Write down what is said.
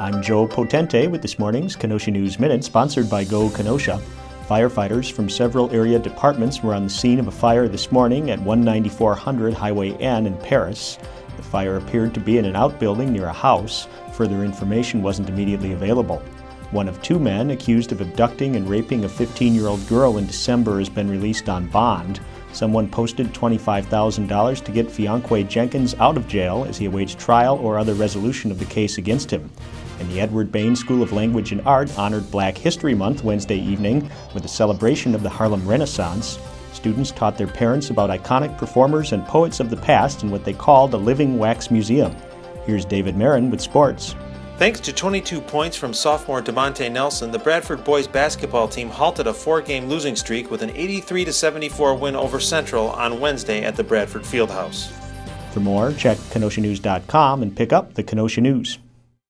I'm Joe Potente with this morning's Kenosha News Minute, sponsored by Go Kenosha. Firefighters from several area departments were on the scene of a fire this morning at 19400 Highway N in Paris. The fire appeared to be in an outbuilding near a house. Further information wasn't immediately available. One of two men accused of abducting and raping a 15 year old girl in December has been released on bond. Someone posted $25,000 to get Feeonquay Jenkins out of jail as he awaits trial or other resolution of the case against him. And the Edward Bain School of Language and Art honored Black History Month Wednesday evening with a celebration of the Harlem Renaissance. Students taught their parents about iconic performers and poets of the past in what they called a living wax museum. Here's David Marin with sports. Thanks to 22 points from sophomore DeMonte Nelson, the Bradford boys basketball team halted a four-game losing streak with an 83-74 win over Central on Wednesday at the Bradford Fieldhouse. For more, check KenoshaNews.com and pick up the Kenosha News.